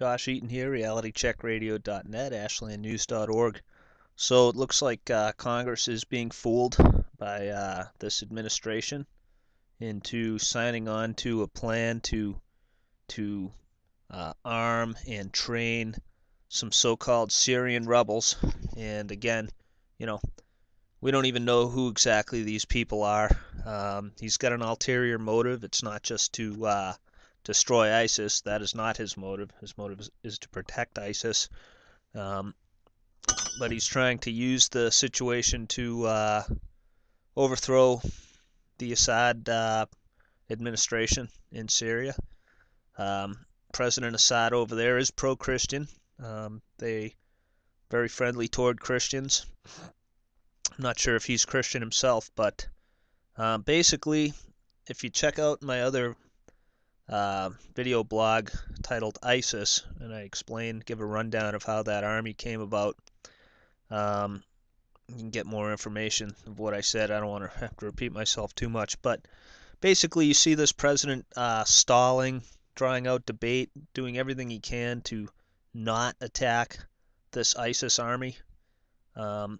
Josh Eaton here, realitycheckradio.net, ashlandnews.org. So it looks like uh, Congress is being fooled by uh, this administration into signing on to a plan to to uh, arm and train some so-called Syrian rebels. And again, you know, we don't even know who exactly these people are. Um, he's got an ulterior motive. It's not just to uh, destroy ISIS. That is not his motive. His motive is, is to protect ISIS. Um, but he's trying to use the situation to uh, overthrow the Assad uh, administration in Syria. Um, President Assad over there is pro-Christian. Um, they very friendly toward Christians. I'm not sure if he's Christian himself, but uh, basically, if you check out my other uh, video blog titled ISIS, and I explain, give a rundown of how that army came about. Um, you can get more information of what I said. I don't want to have to repeat myself too much, but basically, you see this president uh, stalling, drawing out debate, doing everything he can to not attack this ISIS army. Um,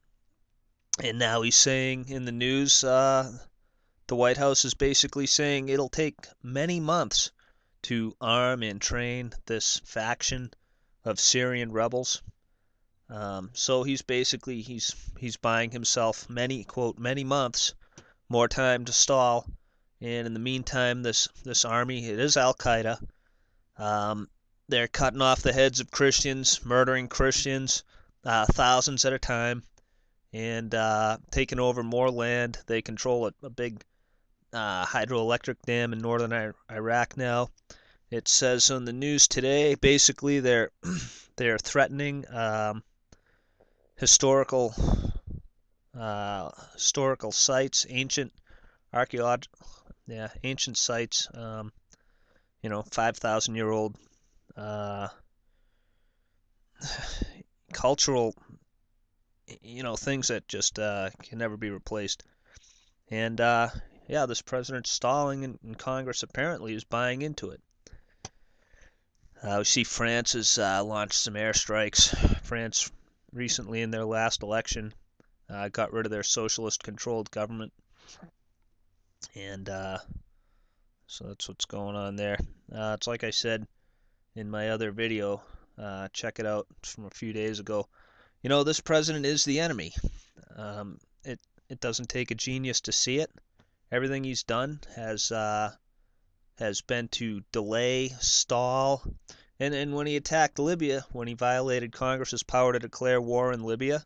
and now he's saying in the news, uh, the White House is basically saying it'll take many months to arm and train this faction of Syrian rebels. Um, so he's basically he's he's buying himself many quote many months more time to stall, and in the meantime, this this army it is Al Qaeda. Um, they're cutting off the heads of Christians, murdering Christians, uh, thousands at a time, and uh, taking over more land. They control a, a big uh, hydroelectric dam in northern Iraq now. It says on the news today, basically they're they're threatening um, historical uh, historical sites, ancient archaeological, yeah, ancient sites. Um, you know, five thousand year old uh, cultural, you know, things that just uh, can never be replaced. And uh, yeah, this president's stalling, and Congress apparently is buying into it. Uh, we see France has uh, launched some airstrikes. France recently, in their last election, uh, got rid of their socialist-controlled government, and uh, so that's what's going on there. Uh, it's like I said in my other video. Uh, check it out it's from a few days ago. You know, this president is the enemy. Um, it it doesn't take a genius to see it. Everything he's done has has been to delay, stall, and, and when he attacked Libya, when he violated Congress's power to declare war in Libya,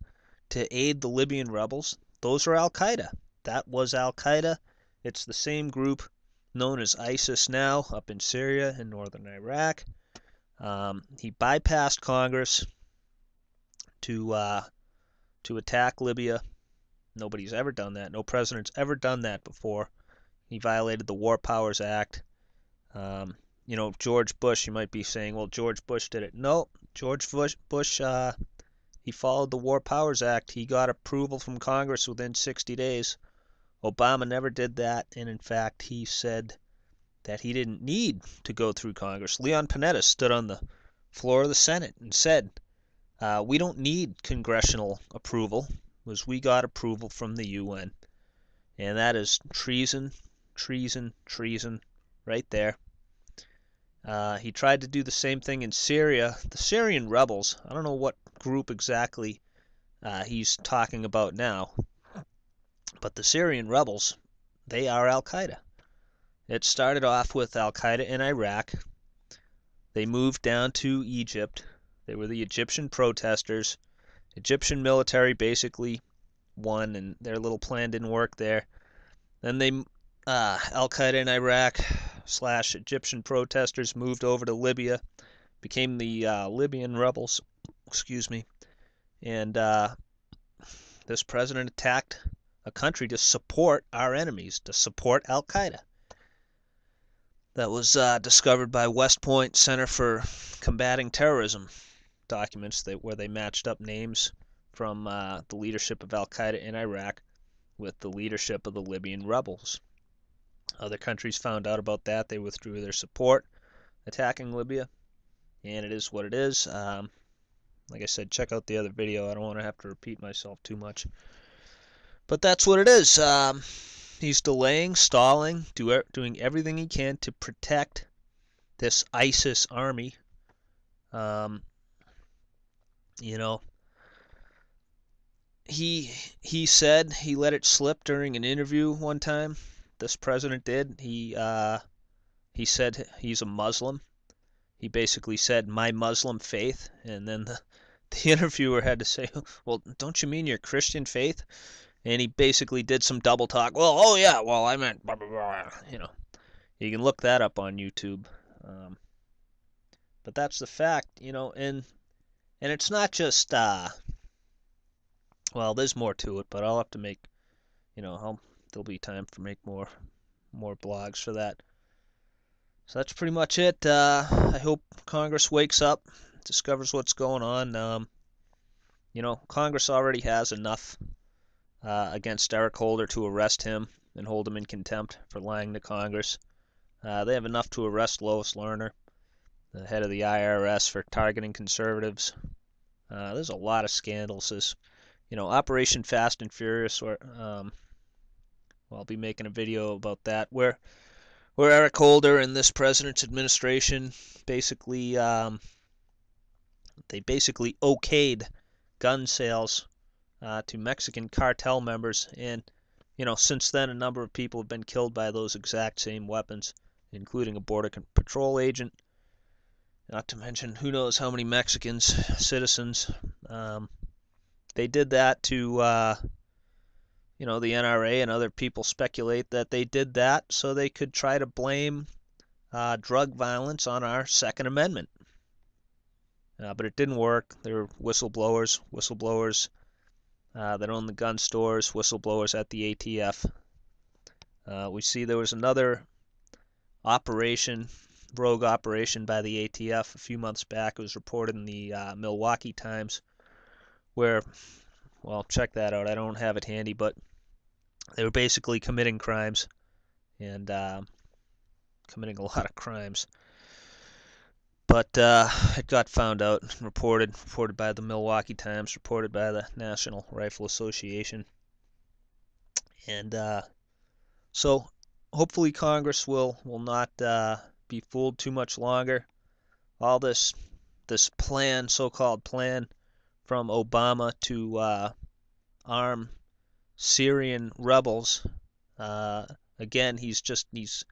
to aid the Libyan rebels, those are Al Qaeda. That was Al Qaeda. It's the same group known as ISIS now up in Syria and northern Iraq. Um, he bypassed Congress to uh, to attack Libya. Nobody's ever done that. No president's ever done that before. He violated the War Powers Act. Um, you know, George Bush, you might be saying, well, George Bush did it. No, George Bush, Bush uh, he followed the War Powers Act. He got approval from Congress within 60 days. Obama never did that, and in fact, he said that he didn't need to go through Congress. Leon Panetta stood on the floor of the Senate and said, uh, "We don't need congressional approval, because we got approval from the UN," and that is treason, treason, treason, right there. Uh, he tried to do the same thing in Syria. The Syrian rebels, I don't know what group exactly uh, he's talking about now, but the Syrian rebels, they are Al Qaeda. It started off with Al Qaeda in Iraq. They moved down to Egypt. They were the Egyptian protesters. Egyptian military basically won, and their little plan didn't work there. Then they, uh, Al Qaeda in Iraq slash Egyptian protesters moved over to Libya, became the uh, Libyan rebels. Excuse me, and uh, this president attacked a country to support our enemies, to support Al Qaeda. That was uh, discovered by West Point Center for Combating Terrorism documents that, where they matched up names from uh, the leadership of Al Qaeda in Iraq with the leadership of the Libyan rebels. Other countries found out about that. They withdrew their support attacking Libya. and it is what it is. Um, like I said, check out the other video. I don't want to have to repeat myself too much. But that's what it is. Um, he's delaying, stalling, do, doing everything he can to protect this ISIS army. Um, you know, he he said he let it slip during an interview one time. This president did. He uh, he said he's a Muslim. He basically said my Muslim faith, and then the, the interviewer had to say, "Well, don't you mean your Christian faith?" And he basically did some double talk. Well, oh yeah, well I meant blah blah blah. You know, you can look that up on YouTube. Um, but that's the fact, you know, and and it's not just uh, well, there's more to it, but I'll have to make, you know, I'll, there'll be time for make more, more blogs for that. So that's pretty much it. Uh, I hope Congress wakes up, discovers what's going on. Um, you know, Congress already has enough uh, against Eric Holder to arrest him and hold him in contempt for lying to Congress. Uh, they have enough to arrest Lois Lerner, the head of the IRS, for targeting conservatives. Uh, there's a lot of scandals. There's you know, Operation Fast and Furious, or um, well, I'll be making a video about that, where where Eric Holder and this president's administration basically um, they basically okayed gun sales uh, to Mexican cartel members, and you know, since then a number of people have been killed by those exact same weapons, including a border patrol agent. Not to mention, who knows how many Mexicans, citizens, um, they did that to, uh, you know, the NRA and other people speculate that they did that so they could try to blame uh, drug violence on our Second Amendment. Uh, but it didn't work. There were whistleblowers, whistleblowers uh, that own the gun stores, whistleblowers at the ATF. Uh, we see there was another operation, rogue operation by the ATF a few months back. It was reported in the uh, Milwaukee Times where, well, check that out. I don't have it handy, but they were basically committing crimes and uh, committing a lot of crimes. But uh, it got found out, reported, reported by the Milwaukee Times, reported by the National Rifle Association, and uh, so hopefully Congress will will not uh, be fooled too much longer. All this this plan, so-called plan, from Obama to uh, arm Syrian rebels. Uh, again, he's just he's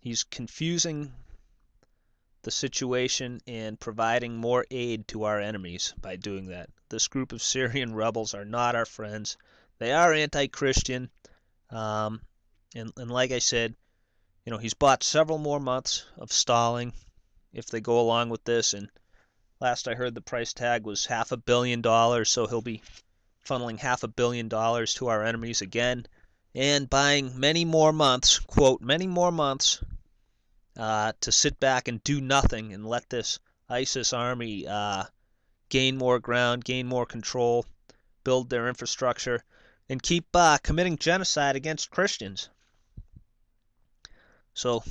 he's confusing the situation and providing more aid to our enemies by doing that. This group of Syrian rebels are not our friends. They are anti-Christian, um, and and like I said, you know he's bought several more months of stalling if they go along with this and Last I heard, the price tag was half a billion dollars, so he'll be funneling half a billion dollars to our enemies again and buying many more months, quote, many more months uh, to sit back and do nothing and let this ISIS army uh, gain more ground, gain more control, build their infrastructure, and keep uh, committing genocide against Christians. So,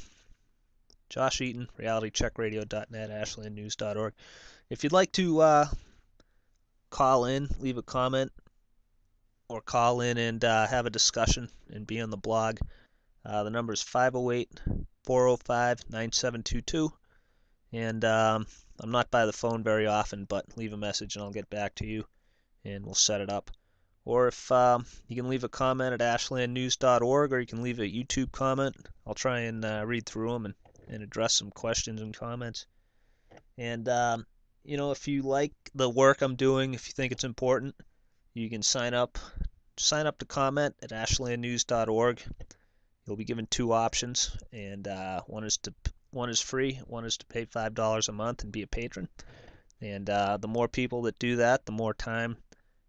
Josh Eaton, realitycheckradio.net, ashlandnews.org. If you'd like to uh, call in, leave a comment, or call in and uh, have a discussion and be on the blog, uh, the number is 508 405 9722. And um, I'm not by the phone very often, but leave a message and I'll get back to you and we'll set it up. Or if um, you can leave a comment at ashlandnews.org or you can leave a YouTube comment, I'll try and uh, read through them and, and address some questions and comments. And um, you know, if you like the work I'm doing, if you think it's important, you can sign up. Sign up to comment at ashlandnews.org. You'll be given two options, and uh, one is to one is free, one is to pay five dollars a month and be a patron. And uh, the more people that do that, the more time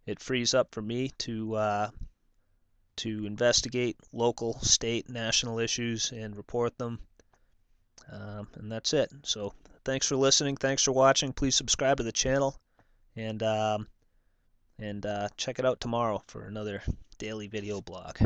it frees up for me to uh, to investigate local, state, national issues and report them. Um, and that's it. So thanks for listening. Thanks for watching. Please subscribe to the channel, and um, and uh, check it out tomorrow for another daily video blog.